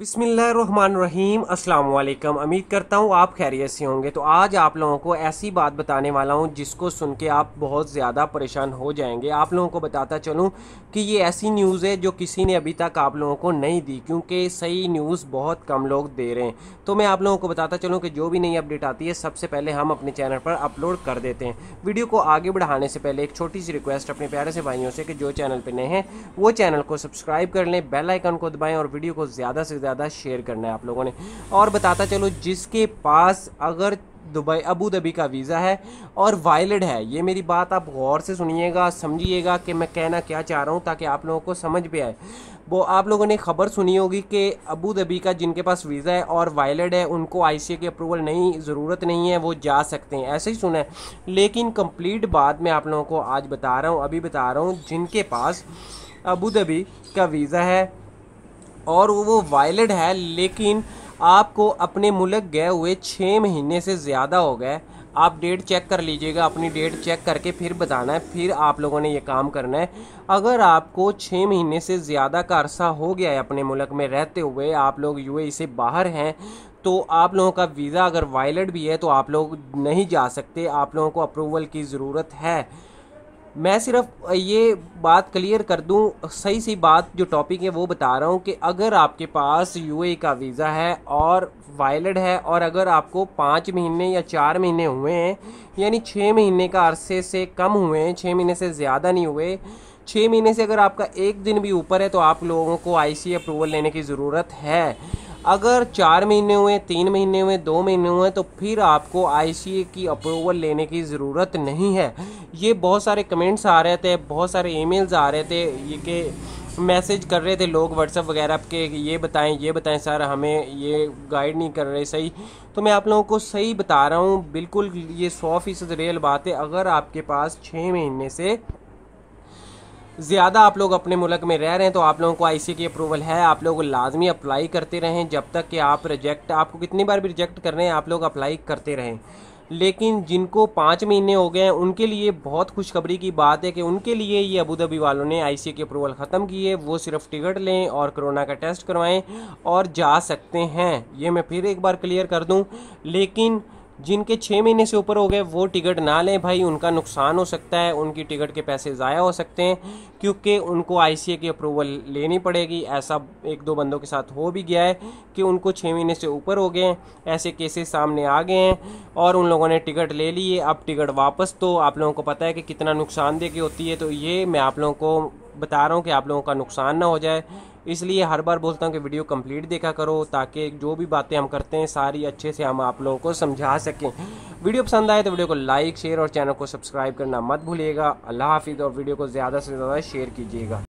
बिसमीम वालेकुम उम्मीद करता हूँ आप खैरियत से होंगे। तो आज आप लोगों को ऐसी बात बताने वाला हूँ, जिसको सुन के आप बहुत ज़्यादा परेशान हो जाएँगे। आप लोगों को बताता चलूँ कि ये ऐसी न्यूज़ है जो किसी ने अभी तक आप लोगों को नहीं दी, क्योंकि सही न्यूज़ बहुत कम लोग दे रहे हैं। तो मैं आप लोगों को बताता चलूँ कि जो भी नई अपडेट आती है, सबसे पहले हम अपने चैनल पर अपलोड कर देते हैं। वीडियो को आगे बढ़ाने से पहले एक छोटी सी रिक्वेस्ट अपने प्यारे से भाइयों से कि जो चैनल पर नए हैं, वो चैनल को सब्सक्राइब कर लें, बेल आइकन को दबाएँ और वीडियो को ज़्यादा से ज़्यादा शेयर करना है आप लोगों ने। और बताता चलो, जिसके पास अगर दुबई, अबू धाबी का वीज़ा है और वायलिड है, ये मेरी बात आप गौर से सुनिएगा, समझिएगा कि मैं कहना क्या चाह रहा हूँ ताकि आप लोगों को समझ पे आए। वो आप लोगों ने खबर सुनी होगी कि अबू धाबी का जिनके पास वीज़ा है और वायलिड है, उनको आई की अप्रूवल नहीं, ज़रूरत नहीं है, वो जा सकते हैं। ऐसे ही सुना है। लेकिन कंप्लीट बात मैं आप लोगों को आज बता रहा हूँ, अभी बता रहा हूँ, जिनके पास अबू धाबी का वीज़ा है और वो वायलड है, लेकिन आपको अपने मुल्क गए हुए छः महीने से ज़्यादा हो गए। आप डेट चेक कर लीजिएगा, अपनी डेट चेक करके फिर बताना है, फिर आप लोगों ने ये काम करना है। अगर आपको छः महीने से ज़्यादा का अरसा हो गया है अपने मुल्क में रहते हुए, आप लोग यू से बाहर हैं तो आप लोगों का वीज़ा अगर वायलेट भी है तो आप लोग नहीं जा सकते। आप लोगों को अप्रूवल की ज़रूरत है। मैं सिर्फ़ ये बात क्लियर कर दूँ, सही सी बात जो टॉपिक है वो बता रहा हूँ कि अगर आपके पास यूए का वीज़ा है और वायलड है और अगर आपको पाँच महीने या चार महीने हुए हैं, यानी छः महीने का अरसे से कम हुए हैं छः महीने से ज़्यादा नहीं हुए छः महीने से अगर आपका एक दिन भी ऊपर है तो आप लोगों को आई अप्रूवल लेने की ज़रूरत है। अगर चार महीने हुए, तीन महीने हुए, दो महीने हुए तो फिर आपको आईसीए की अप्रूवल लेने की ज़रूरत नहीं है। ये बहुत सारे कमेंट्स आ रहे थे, बहुत सारे ईमेल्स आ रहे थे, ये कि मैसेज कर रहे थे लोग व्हाट्सअप वगैरह के ये बताएँ ये बताएँ, सर, हमें ये गाइड नहीं कर रहे सही। तो मैं आप लोगों को सही बता रहा हूँ, बिल्कुल ये सौ फ़ीसद रियल बात है। अगर आपके पास छः महीने से ज़्यादा आप लोग अपने मुल्क में रह रहे हैं तो आप लोगों को आईसी की अप्रूवल है। आप लोग लाजमी अप्लाई करते रहें, जब तक कि आप रिजेक्ट आपको कितनी बार भी रिजेक्ट कर रहे हैं, आप लोग अप्लाई करते रहें। लेकिन जिनको पाँच महीने हो गए हैं, उनके लिए बहुत खुशखबरी की बात है कि उनके लिए ये अबू धाबी वालों ने आई की अप्रूवल ख़त्म की है वो सिर्फ़ टिकट लें और कोरोना का टेस्ट करवाएँ और जा सकते हैं। ये मैं फिर एक बार क्लियर कर दूँ। लेकिन जिनके छः महीने से ऊपर हो गए, वो टिकट ना लें भाई। उनका नुकसान हो सकता है, उनकी टिकट के पैसे ज़ाया हो सकते हैं, क्योंकि उनको आईसीए की अप्रूवल लेनी पड़ेगी। ऐसा एक दो बंदों के साथ हो भी गया है कि उनको छः महीने से ऊपर हो गए हैं, ऐसे केसेस सामने आ गए हैं और उन लोगों ने टिकट ले लिए अब टिकट वापस तो आप लोगों को पता है कि कितना नुकसानदेह की होती है। तो ये मैं आप लोगों को बता रहा हूँ कि आप लोगों का नुकसान ना हो जाए। इसलिए हर बार बोलता हूँ कि वीडियो कंप्लीट देखा करो ताकि जो भी बातें हम करते हैं सारी अच्छे से हम आप लोगों को समझा सकें। वीडियो पसंद आए तो वीडियो को लाइक, शेयर और चैनल को सब्सक्राइब करना मत भूलिएगा। अल्लाह हाफिज़ और वीडियो को ज़्यादा से ज़्यादा शेयर कीजिएगा।